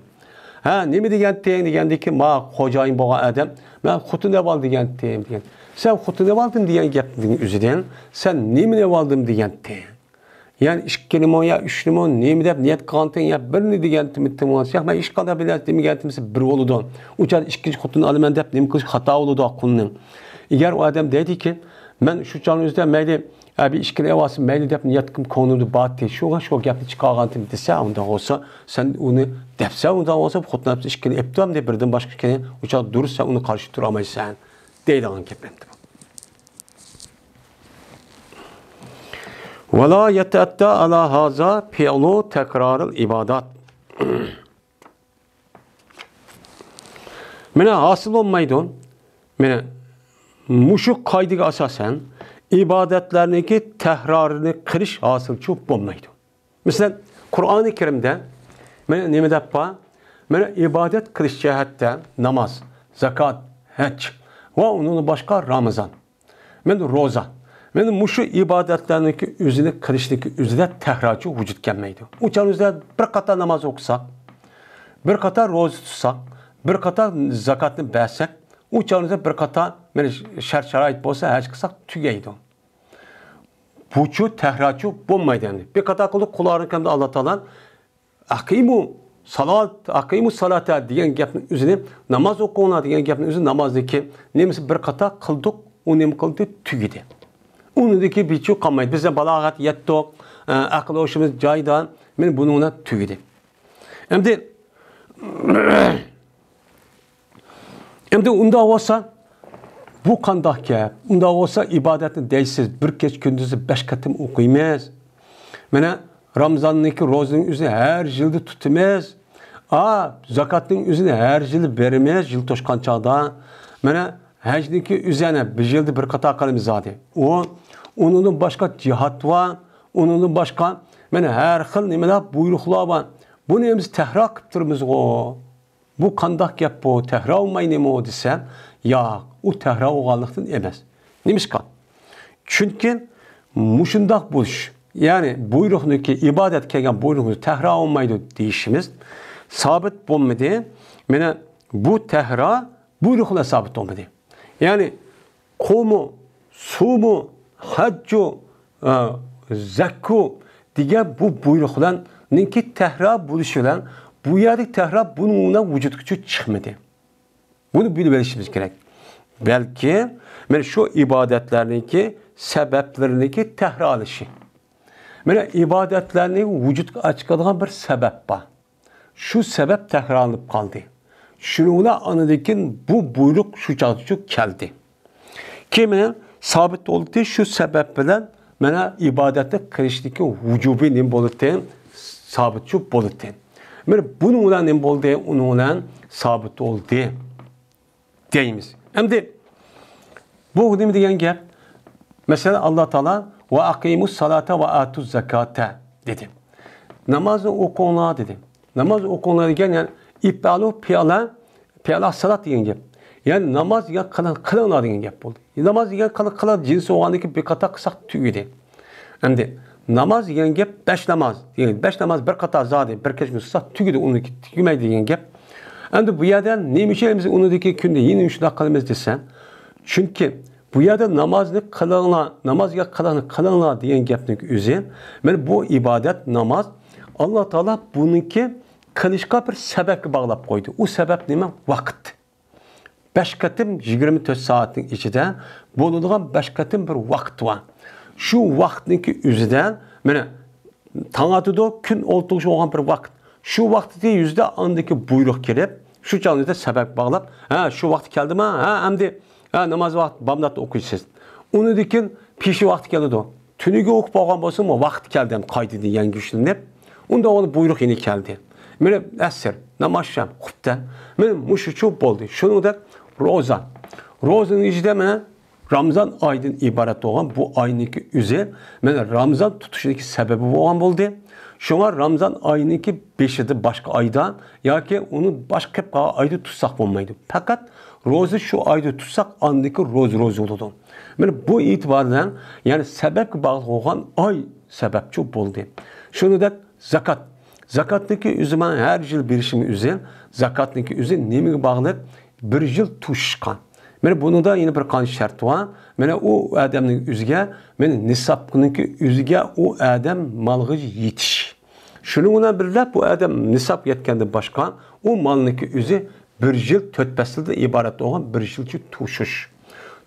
Ha nima deganding degandiki ma xo'jayin bo'lgan odam man xutinab ol degandim degan. Sen olib oldim degan gapning o'zidan sen nimani oldim deganding ya'ni ikki nima yo uch nima nima deb niyat qilganding yo birni degandim man hech qanday bilan demagandim bir bo'ludi uchar ikkinchi xotini olaman deb nima qilish xato bo'ludi qulning. Agar u odam deydiki man shu chog'ni o'zida mayli bir ishkini evası mayli deb niyatkim ko'nglimda bor shuga shu gapni chiqargandim desa unda bo'lsa sen uni depsa unda bo'lsa xotinapsi ishkini eptam deb birdan boshqa ishkini o'sha durust sen uni qarshi tura olmaysan deydigan gap endi ولا يتأتى على هذا فعل تكرار العبادات Mene hasıl olmaydı. Mene muşu kaydıga asasen ibadetlarniki tehrarını qilish hosilchi bo'lmaydi masalan qur'oni karimda mana nima deb bor mana ibodat qilish jihatda namoz zakot haj va undan boshqa ramazon mana ro'za mana mushu ibodatlarniki o'zini qilishniki o'zida tahrorchi vujud kelmaydi o'shanizda bir qator namoz o'qisak bir qator ro'za tutsak bir qator zakotni bersak o'shanizda bir qator mana shart sharoit bo'lsa haj qilsak tugaydi vücut bu bulmaydendir. Bir kadakulu kulağını kemde Allah'tan akimu salat, akimu salata diyen gapning o'zini namoz o'qinglar degan gapning o'zi namazdaki nemisi bir qata qildik, u nim qildi tugidi. Unidiki bichu qolmaydi. Bizda balog'at yetdi, aql o'shimiz joyida, men buningni tugidi. Endi endi <clears throat> unda bo'lsa Bu qandaq gap? Unda olsa ibadətni deysiz, bir keç gündüzü 5 qatım oxuymayız. Mənə Ramazanniki rozanın üzünü hər ildə tutmayız. A, zakatın üzünü hər il verməyiz, yıl toşqan çağda. Mənə həcdiki üzənə bir ildə bir qata qalımız zadı. O, onun başqa cihat var, onun başqa mənə hər xil nimələr buyruqlar var. Bu neyimiz təhrar qıp turmuz o. Bu qandaq gap bu, təhrar olmayın o yo'q u tahra bo'lganlikdan emas. Nimishqa chunki mushundoq bo'lish ya'ni buyruqniki ibodat kelgan buyruqni tahra olmaydi deyishimiz sabit bo'lmadi. Mana bu tahra buyruqlar sabit bo'lmadi. Ya'ni quvmi suvmi haccu zakku degan bu buyruqlarninki tahror bo'lishi bilan bu yerdagi tahror bundan vujudga chiqmadi. buni bilib olishimiz kerak balki mana shu ibodatlarniki sabablarniki tahrorlashi mana ibodatlarni vujudga chiqadigan bir bor shu sabab takrorlanib qoldi shuni bilan anadan bu buyruq shu chog'da keldi keyin mana sobit bo'ldi shu sabab bilan mana ibodatni qilishniki vujubi nima bo'ladi sobit shu bo'ladi mana buni bilan nima bo'ldi uni deymiz endi bu nima degan gap masalan alloh taolo va aqimus salata va atuz zakata dedi. Namozni o'qinglar dedi. Namoz o'qinglar degan ya'ni ipalu piyola piyola salat degan gap ya'ni namoz degan qilinglar degan gap bo'ldi namoz degan qilib jinsi bo'lgandan keyin beqator qilsak tugaydi endi namoz degan gap besh namoz besh namoz bir qator zodi bir kech qilsak tugaydi uni tugamaydi degan gap endi bu uchun biz unidagi kunda yana shundoq qilamiz desa chunki bu yerda namozni qilinglar namozga qilinglar qilinglar degan gapning o'zi mana bu ibodat namoz alloh taolo buniki qilishga bir sababga bog'lab qo'ydi u sabab nima vaqt besh qatim yigirma to'rt soatning ichida bo'ladigan besh qatim bir vaqt bor shu vaqtniki o'zidan mana tong otidi kun o'ltirishib olgan bir vaqt shu vaqtda yuzda andiki buyruq kelib shu chog'da sabab bog'lab ha shu vaqt keldimi? Ha endi ha namoz vaqt bomdodni o'qiysiz. Unidan keyin peshi vaqti keladi tuniga o'qib olgan bo'lsin vaqt keldi qoidani yangi ushlanib unda onu buyruq yine keldi. Mana asr namoz ham xubda mana mushu shu bo'ldi shuningdek ro'za. Ro'zani ichida mana ramzon oyidan iborat bo'lgan bu oyniki o'zi mana ramzon tutishniki sababi bo'lgan bo'ldi. Shunga ramzon oyiniki beshida boshqa oyda yoki uni boshqa oyda tutsak bo'lmaydi faqat ro'za shu oyda tutsak andiki ro'z ro'z bo'ladi mana bu e'tibordan ya'ni sababga bog'liq bo'lgan oy sababchi bo'ldi shuningdek zakat. Zakatniki o'zi man har yil berishim o'zi zakatniki o'zi nimaga bog'liq bir yil tushishgan mana bunida yana bir qancha shart bor mana u odamning o'ziga mana nisobniki o'ziga u odam molga yetish bilan birga bu odam nisob yetgandan boshqa u molniki o'zi bir yil to'rt fasldan iborat bo'lgan bir yilchi tushish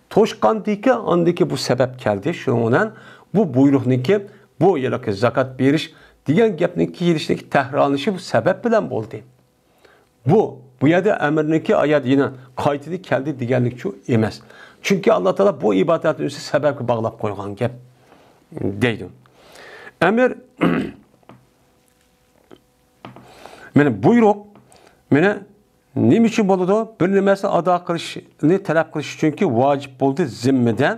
to'shqandiki andiki bu sabab keldi shuning bilan bu buyruqniki bu yilki zakot berish degan gapni kelishdagi tahrorlanishi bu sabab bilan bo'ldi bu bu yerda amirniki oyat yana qaytidi keldi deganlik shu emas. Chunki alloh taolo bu ibodatni o'zi sababga bog'lab qo'ygan gap deydi amir <clears throat> mana buyruq mana nima uchun bo'ladi bir ado qilishni talab qilish uchunki vojib bo'ldi zimmada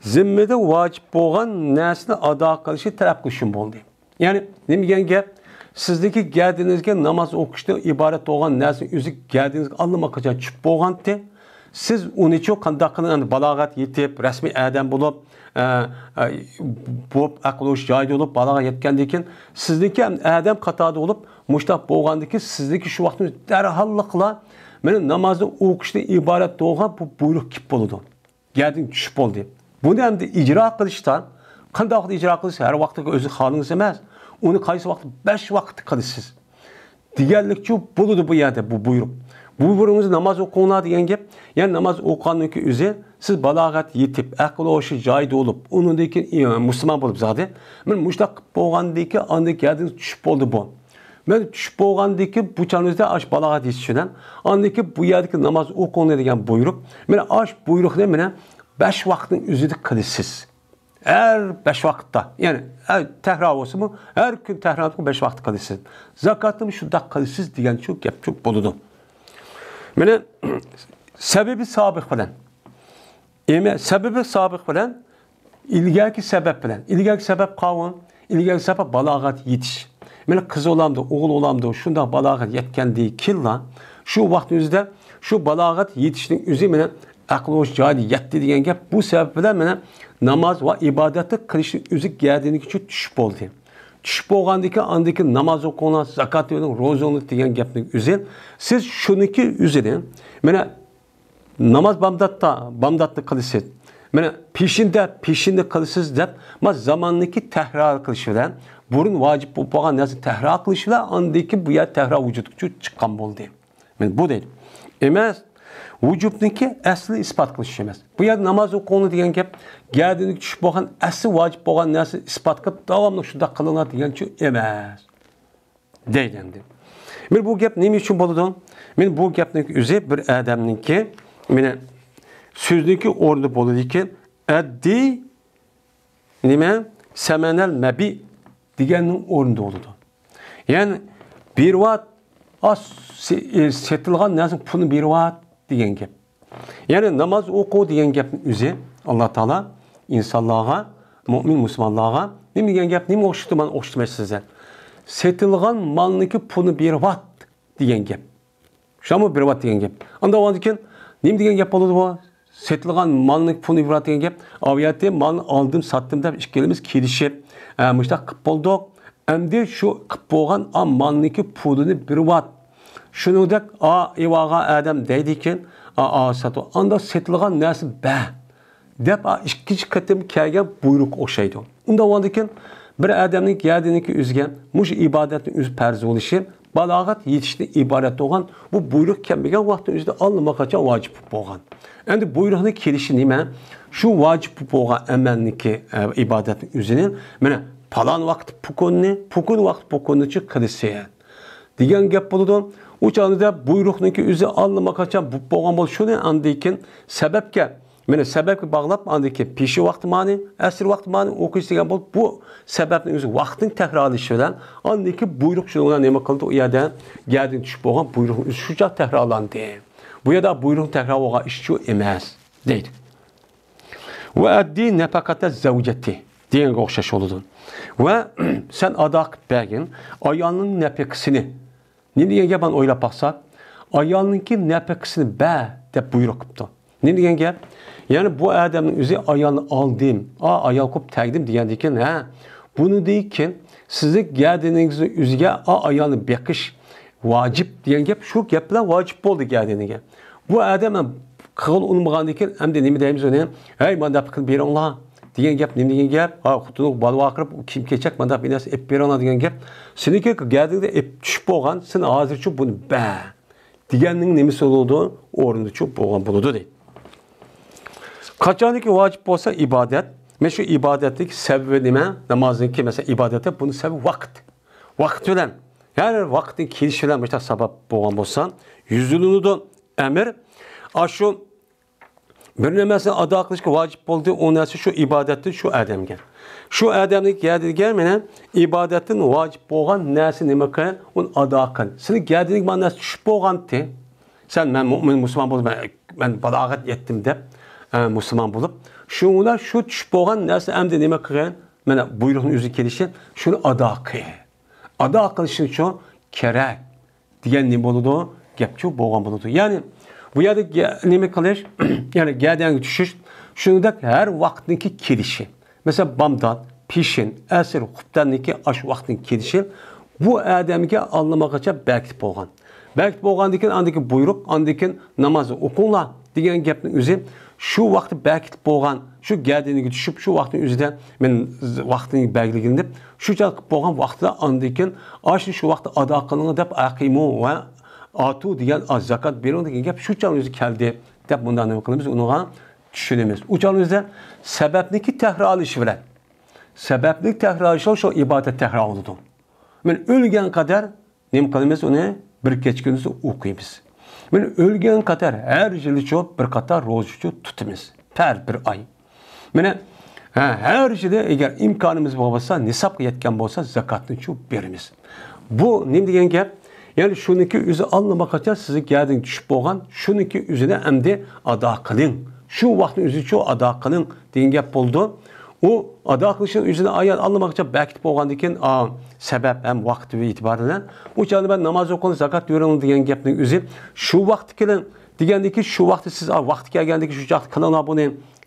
zimmada vojib bo'lgan narsani ado qilishni talab qilish uchun bo'ldi ya'ni nima degan gap sizniki gardingizga namoz o'qishdan iborat bo'lgan narsa o'zi gardingizga allaqachon tushib bo'lgandi siz unichu qandoq qilib balog'at yetib rasmiy odam bo'lib e, e, bo'lib aqlosh joyida bo'lib balog'at yetgandan keyin sizniki odam qatorida bo'lib mushtaq bo'lgandan keyin sizniki shu vaqtda darholliqla mana namozni o'qishdan iborat bo'lgan bu buyruq kelib bo'ladi garding tushib bo'ldi buni endi ijro qilishdan qandoq ijro qilish har vaqtga o'zi xolingiz emas uni qaysi vaqt besh vaqt qilasiz deganlikchi bo'ladi bu yerda bu buyruq bu buyruğunuz namoz o'qinglar degan gap ya'ni namoz o'qigandan o'zi siz balog'at yetib aql o'shi joyida bo'lib undan keyin musulmon bo'lib zodi mana mushtaq bo'lgandan keyin andan keyin tushib bo'ldi bu mana tushib bo'lgandan keyin bu chaningizda ash balog'at yetishidan andan keyin bu yerdagi namoz o'qinglar degan buyruq mana ash buyruqni mana besh vaqtning o'zida qilasiz her beş vakitte yani her tehra olsun mu her gün tehra olsun beş vakit kılışsın. Zakatım şu da kılışsız diyen çok yap çok boludu. Mana sababi sobiq bilan. Ema sababi sobiq bilan ilgaki sabab bilan. Ilgaki sabab qavm, ilgaki sabab balog'at yetish. Mana qiz olamdi, o'g'il olamdi, shundoq balog'at yetganda killa shu vaqt o'zida shu balog'at yetishning o'zi mana aql o'z joyida yetdi degan gap bu sabab bilan mana namoz va ibodatni qilishning o'zi gadiniki tushib bo'ldi. Bo'lgandiki andiki namoz o'qinglar zakot bering ro'za degan gapning o'zi siz shuniki o'zini mana namoz bamdatda bamdatni qilasiz mana peshinda peshinda qilsiz deb ma takror qilish bilan burun vojib bo'lib qolgan narsani takror qilish bilan andiki bu yer takror vujudga chiqqan bo'ldi men bu deydi emas vujubniki asli isbot qilish emas. Bu yer namoz o'qig'ini degan gap gardini tushib bo'lgan asli vojib bo'lgan narsa isbot qilib davomli shundoq qilinadi degancha emas deydi. Endi men bu gap nima uchun bo'ladi men bu gapni o'zi bir odamniki meni so'zniki o'rni bo'ladiki addi nima? Samanal mabi deganning o'rnida bo'ladi ya'ni beryapti setilgan narsani pulni beryapti degan gap. Ya'ni namoz o'qu degan gapni o'zi alloh taolo insonlarga mo'min musulmonlarga nima degan gap nima o'xshitdi man o'xshatmaysizlar setilgan molniki pulni beryapti degan gap. Shami beryapti degan gap? Anda undan keyin nima degan gap bo'ladi bu? Setilgan malni pulni beryapti degan gap. U yerda malni oldim sotdim deb ikkalamiz kelishib mushtaq qilib bo'ldik. Endi shu qilib bo'lgan malniki pulini beryapti shuningdek a ivoga adam deydi ekan a sotib anda setilgan narsa ba deb ikkinchi qatim kelgan buyruq o'xshaydi unda undan keyin bir odamning yadiniki o'ziga mush ibodatni o'zi farz bo'lishi balog'at yetishni iborat bo'lgan bu buyruq kelmagan vaqtni o'zida allamaqachon vojib bo'lgan endi buyruqni kelishi nima shu vojib bo'lgan amalniki e, ibodatni o'zini mana palon vaqt pukunni pukun vaqt pukunnichi qilsa degan gap bo'ladi u chog'da buyruqniki o'zi allamaqachon bo'lgan bo'lsa shuni andan keyin sababga Mana sababga bog'lab andiki peshi vaqti ma'ni, asr vaqti ma'ni o'qish degan bo'lib, bu sababning o'zi vaqtning takrorlanishi bilan andiki buyruq shu bilan nima qildi? U yerda gardin tushib bo'lgan buyruq shuncha takrorlandi. Bu yerda buyruq takror bo'lgan ish shu emas, deydi. Va addi nafaqata zavjati deganga o'xshash bo'ladi. Va <clears throat> sen ado qilib bergin ayolning degan gapni o'ylab baqsak, ayolningki nafaqasini ba deb buyruq qilibdi. Nima degan gap? Yani bu adamın özü ayağını aldım, a ayal kop tegdim degandiki, ha. Bunu deyken sizni geldiğinizde üzüge a ayağını bekiş vacip gap shu gap bilan vojib bo'ldi gardiniga bu odam ham qilg'in unmagan ekan endi nima deymiz uni hey manda qilib beringlar degan gap nima degan gap ha xuddi bola vaqirib kiyim kechak manda bir narsa ep beringlar degan gap seniki gardingda ep tushib bo'lgan sen hozircha buni ba deganning nimasi bo'ladi o'rnicha bo'lgan bo'ladi deydi Qachoniki vojib bo'lsa ibodat, men shu ibodatlik sababi nima? Namozniki mesela ibodati buni sababi vaqt. Vaqt bilan, ya'ni vaqtning kelishi bilan sabab bo'lgan bo'lsa, yuzilunudi amr shu bir narsani ado qilishga vojib bo'ldi, u narsa shu ibodatni shu odamga. Shu odamlik yadiga mana ibodatdan vojib bo'lgan narsa nima qil, uni ado qil. Seni gadilik ma'nosi tushib bo'lgandi. Sen men mu'min musulmon bo'ldim, men balog'at yetdim deb musulmon bo'lib shunlar shu tushib bo'lgan narsa endi nima qilgan mana buyruqni o'zi kelishi shuni ado qil ado qilish uchun kerak degan nima bo'ladi gapchi bo'lgan bo'ladi ya'ni yerda nima qilish ya'ni gadanga tushish shuningdek har vaqtniki kelishi masalan bomdod peshin asr xubtanniki shu vaqtning kelishi bu odamga allamagacha bakit bo'lgan bakit bo'lgandan keyin andiki buyruq andan keyin namozni o'qinglar degan gapning o'zi shu vaqtda bakit bo'lgan shu gadiniga tushib shu vaqtning o'zida men vaqtning bagligini deb qilib bo'lgan vaqtda andan keyin shu shu vaqtda ado qiling deb aqimu va atu degan zakat bering degan gap shu o'zi keldi deb bundan nima qilamiz uniga tushunamiz u o'zida sababniki takrorlashi bilan sabablik takrorlashi shu ibodat takrorladi men o'lgan qadar nima qilamiz uni bir kunduz o'qiymiz Men ölgen kadar her yılı çok bir qatar rozucu tutimiz. Per bir ay. Mene her yılı eğer imkanımız olsa, nisap yetken olsa zakatını çok berimiz. Bu ne degan gap? Yani şuniki üzü anlamak için sizi geldin düşüp boğan, şuniki üzüne emdi ada kılın. Şu vaktin üzü çok ada kılın degan gap oldu. u ado qilishni o'zini ayol almoqchi bakit bo'lgandan keyin sabab ham vaqti e'tibori u uchun man namoz o'qing zakot bering degan gapning o'zi shu vaqt kelin degandiki shu vaqtda siz vaqti kelgandiki shu vaqt qilinglar buni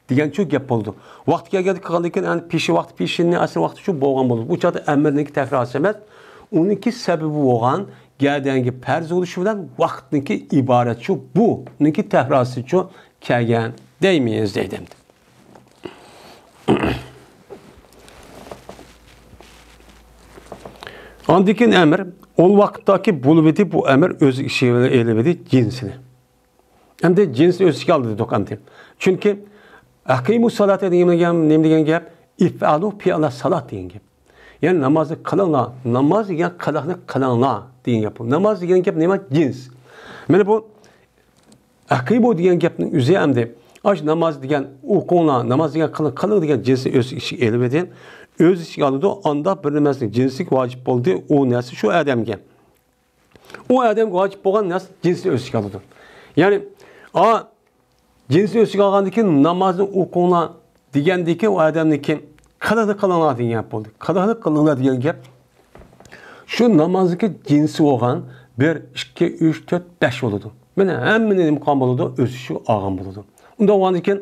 degan shu gap bo'ldi vaqti kelganda qilgandan keyin peshi vaqti peshinni asl vaqti shu bo'lgan bo'ldi bu chog'da amirniki takrorlash emas. Uniki sababi bo'lgan farz bo'lishi bilan vaqtniki iborat shu bu uniki takrorlashi shu kelgan deymiz deydi <clears throat> Andikin emir, ol vaqtdaki bulvedi bu emir öz işiyle elebedi cinsini. Hem de cins öz işi aldı dokandı. Çünkü Akimu salat degan nima degan gap? Ifalu piyala salat degan gap. Ya'ni namozni qilinglar. Namoz degan qiliqni qilinglar degan gap. Namoz degan gap nima? Jins. Mana bu aqibu degan gapning o'zi hamda ash namoz degan o'qinglar, namoz degan qiling, qiling degan jinsni o'z ichiga elib edin. O'z ichiga oladi, unda bir nimasini jinslik vojib bo'ldi, u narsa shu odamga. U odamga vojib bo'lgan narsa jinsni o'z ichiga oladi. Ya'ni a jinsi o'siga olgandan keyin namozni o'qinglar degandan keyin u odamniki qiliqni qilinglar degan bo'ldi qiliqni qilinglar degan gap shu namozniki jinsi bo'lgan bir ikki uch to'rt besh bo'ladi mana hammani imkon bo'ladi o'zi shu olgan bo'ladi unda bo'lgandan keyin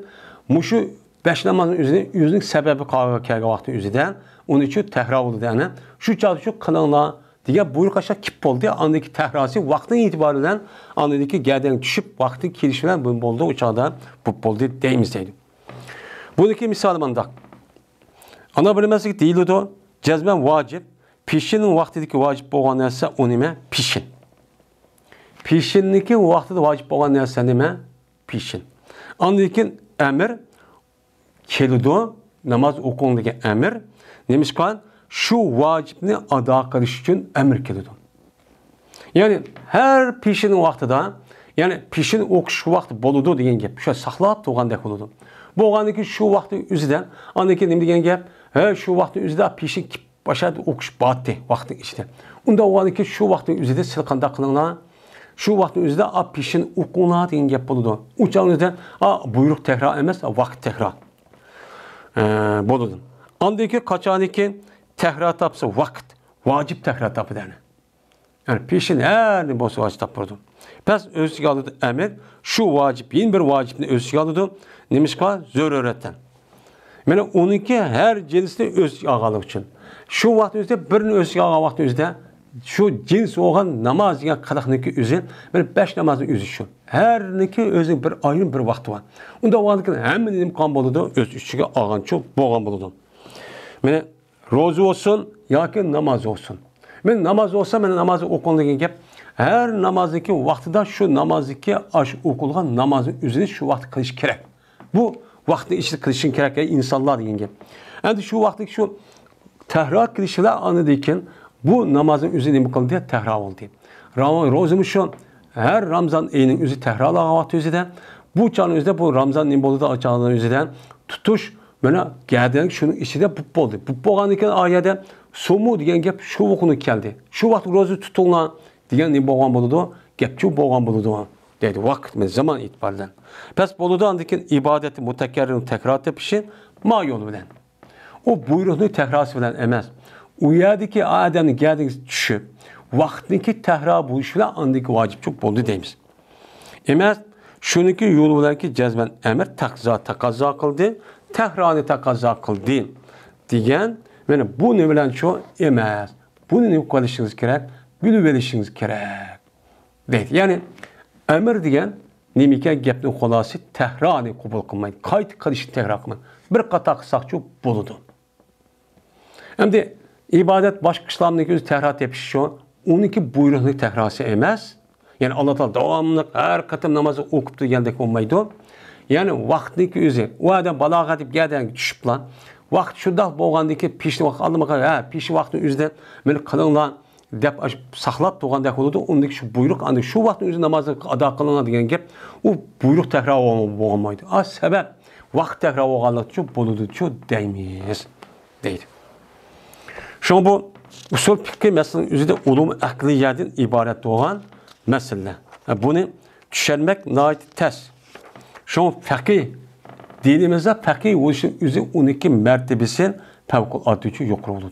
mushu besh namozni o'zini o'zining sababi kelgan vaqtni o'zidan uning uchun takror bo'ldi ana shu chog'da shu qilinglar degan buyruq aşağı kip oldu. Andaki tehrası vaktin itibariyle andaki gerden düşüp vakti keliş bilen bu oldu uçağda bu oldu deyimizeydi. Buradaki misal mandak. Ana bilmesi değil o cezmen vacip. Pişinin vaktideki vacip olan neyse o nime pişin. Pişinlik vaktide vacip olan neyse nime pişin. Andaki emir kelido namaz okunduğundaki emir neymiş kan? shu vojibni ado qilish uchun amr keladi ya'ni har peshin vaqtida ya'ni o'qish vaqti bo'ladi degan gap o'sha saqlab turgandek bo'ladi bo'lgandan keyin shu vaqtni o'zida andan keyin nima degan gap ha shu vaqtni o'zida peshin boshladi o'qish bordi vaqtni ichida unda bo'lgandan keyin shu vaqtni o'zida siz qanday qilinglar shu vaqtni o'zida peshin o'qinglar degan gap bo'ladi o'sha buyruq takror emas vaqt takror bo'ladi andan keyin qachoniki tekrar tapsa vaqt vacip tekrar tapı dene. Yani peşin her ne bolsa vacip tapırdı. Pes özsüge alıdı emir şu vacip yeni bir vacipni özsüge alıdı. Nemiş ka zor öğretten. Yani onunki her cinsini öz ağalık için. Şu vakit özde birini özsüge ağa vakti özde şu cins olan namaz ya qadaqniki özün bir beş namazın özü şu. Her niki özün bir ayrı bir vakti var. Onda vakti hemen imkan boludu öz üçüge ağan çok boğan boludu. Mene ro'za bo'lsin yoki namoz bo'lsin men namoz bo'lsa mana namozni o'qing degan gap har namozniki vaqtida shu namozniki shu o'qilgan namozni o'zini shu vaqt qilish kerak bu ichida qilishing kerak insonlar degan gap endi shu vaqtda shu takror qilishlar anidikin bu namozni o'zi nima qildi takror bo'ldi ro'zimi shu har ramzon oyining o'zi takrorlagan vaqt o'zida bu chog'ni o'zida bu ramzon nima bo'ldi o'zidan tutish mana gadan shuni ichida bu bo'ldi bu bo'lgan ekan oyada so'mu degan gap shu o'qinib keldi shu vaqt ro'za tutinglar degan nima bo'lgan bo'ladi gap shu bo'lgan bo'ladi deydi vaqt zaman itibaridan past bo'ladi andikin ibodati mutakarrir takror tepishi ma yo'li bilan u buyruqni takrorsi bilan emas u yerdagi odamni gadiga tushib vaqtniki takror bo'lishi bilan andiki vojibchilik bo'ldi deymiz emas shuniki yo'li bilanki jazman amr taqzo taqozo qildi tehrani taqozo qildi degan mana bu nima bilan shu emas buni nima qilishingiz kerak bilib olishingiz kerak deydi ya'ni amr degan nima ekan gapni xulosi tahroni qabul qilmaydi qayta qilishni takror qilmaydi bir qator qilsaqchi bo'ladi endi ibodat boshqa ishlarniki o'zi takror tepish shu uniki buyruqni takrorsi emas ya'ni alloh taolo davomli har qatim namozni o'qib turgandek bo'lmaydi ya'ni vaqtniki o'zi u odam balog'a deb gadan tushiblar vaqt shundoq bo'lgandan keyin peshni vaqt aldima ha peshni vaqtni o'zida meni qilinglar deb saqlab turgandek bo'ladi undagi shu buyruq ana shu vaqtni o'zi namozni ado qilinglar degan gap u buyruq takror bo'lmaydi a sabab vaqt takror bo'lganligi uchun bo'ladi shu deymiz deydi shu bu usul fiqh masalan o'zida ulum aqliyadan iborat bo'lgan masala buni tushunmak nihoyat tez Şu fakih dinimizde fakih oluşun üzü 12 mertebesi fevkalade için yukarı